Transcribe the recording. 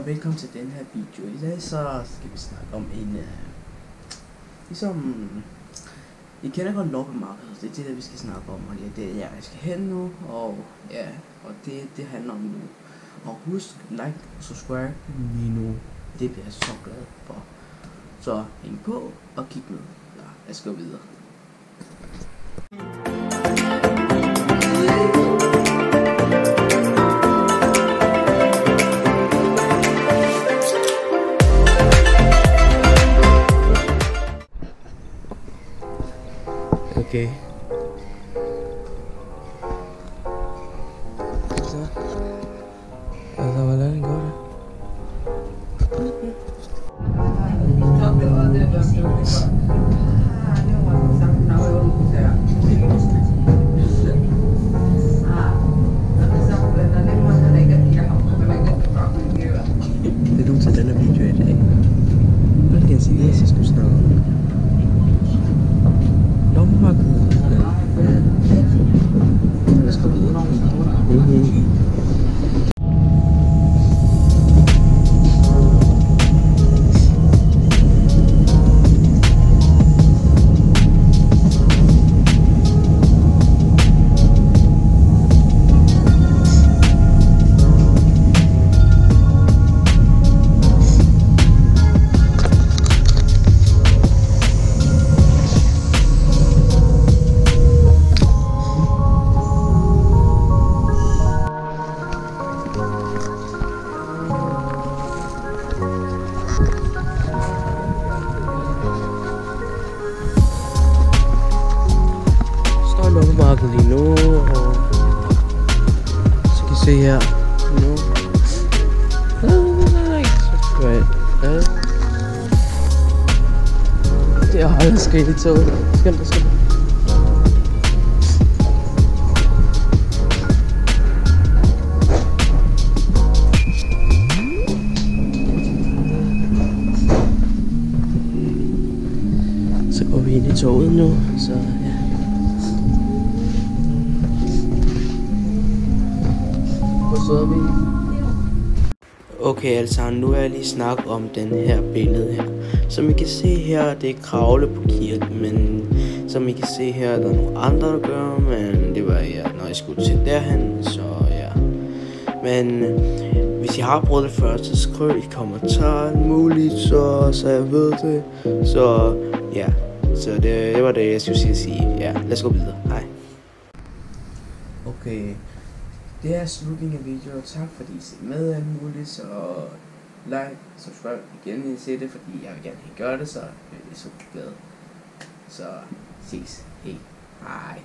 og velkommen til den her video. I dag så skal vi snakke om en... Uh, ligesom... I kender godt loppemarkedet, det er det, der vi skal snakke om, og det er det, jeg skal hen nu, og ja, og det, det handler om nu. Og husk, like og subscribe lige nu, det bliver jeg så glad for. Så hæng på og kig med. Ja, lad os gå videre. Okay. 嗯。I loppemarkedet lige nu, og så kan I se her nu. Right. Ja. Det er holdet skridt i toget. Skynd dig, skynd dig. Så går vi ind i toget nu, så sidder vi? Okay, altså nu er jeg lige snakke om den her billede her. Som I kan se her, det er kravle på kirken, men som I kan se her, der er nogle andre, der gør, men det var ja, når jeg skulle til derhen, så ja. Men øh, hvis I har prøvet det før, så skriv i kommentaren muligt, så, så jeg ved det. Så ja, så det, det var det, jeg skulle sige. Ja, lad os gå videre. Hej. Okay, det er slutningen af videoen. Tak fordi I ser med alt muligt, så like, subscribe igen, hvis I ser det, fordi jeg vil gerne gøre det, så jeg er så glad. Så ses. Hej. Hej.